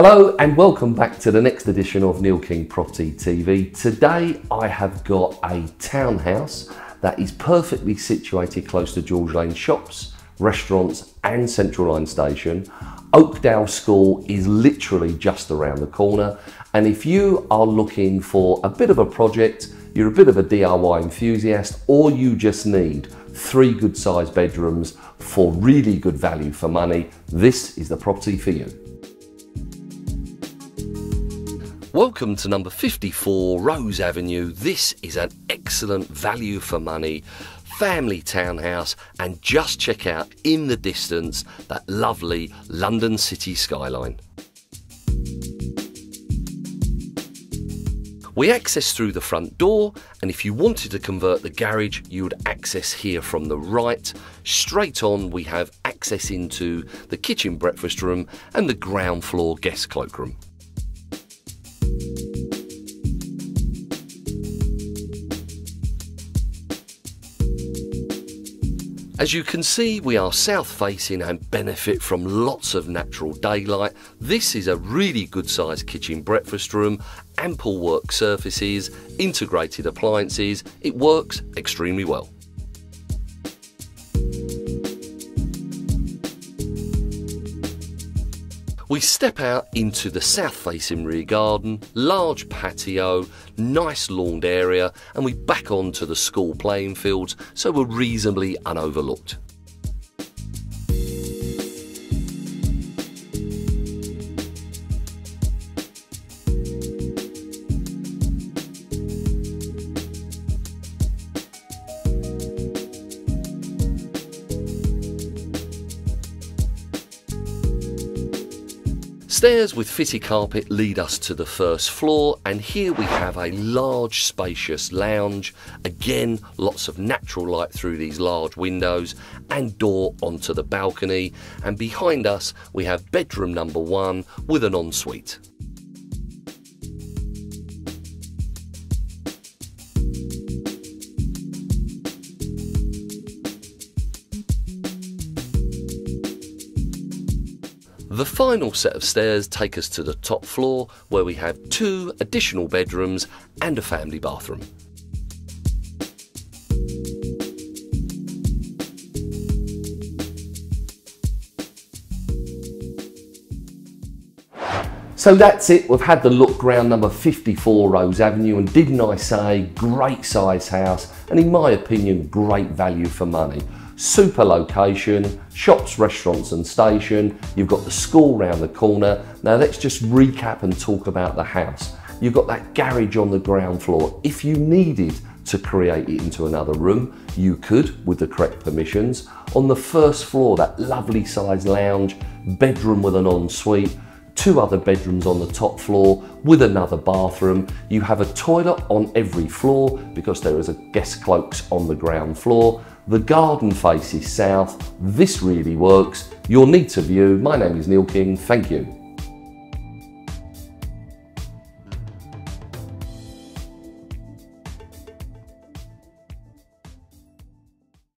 Hello and welcome back to the next edition of Neil King Property TV. Today I have got a townhouse that is perfectly situated close to George Lane shops, restaurants and Central Line station. Oakdale School is literally just around the corner and if you are looking for a bit of a project, you're a bit of a DIY enthusiast or you just need three good sized bedrooms for really good value for money, this is the property for you. Welcome to number 54 Rose Avenue. This is an excellent value for money family townhouse and just check out in the distance that lovely London city skyline. We access through the front door and if you wanted to convert the garage you would access here from the right. Straight on we have access into the kitchen breakfast room and the ground floor guest cloakroom. As you can see, we are south facing and benefit from lots of natural daylight. This is a really good sized kitchen breakfast room, ample work surfaces, integrated appliances. It works extremely well. We step out into the south facing rear garden, large patio, nice lawned area, and we back onto the school playing fields so we're reasonably unoverlooked. Stairs with fitted carpet lead us to the first floor and here we have a large spacious lounge. Again, lots of natural light through these large windows and door onto the balcony. And behind us we have bedroom number one with an ensuite. The final set of stairs take us to the top floor where we have two additional bedrooms and a family bathroom. So that's it, we've had the look round number 54 Rose Avenue and didn't I say great size house and in my opinion great value for money super location, shops, restaurants and station. You've got the school round the corner. Now let's just recap and talk about the house. You've got that garage on the ground floor. If you needed to create it into another room, you could with the correct permissions. On the first floor, that lovely sized lounge, bedroom with an ensuite, two other bedrooms on the top floor with another bathroom. You have a toilet on every floor because there is a guest cloaks on the ground floor. The garden faces south. This really works. Your need to view. My name is Neil King. Thank you.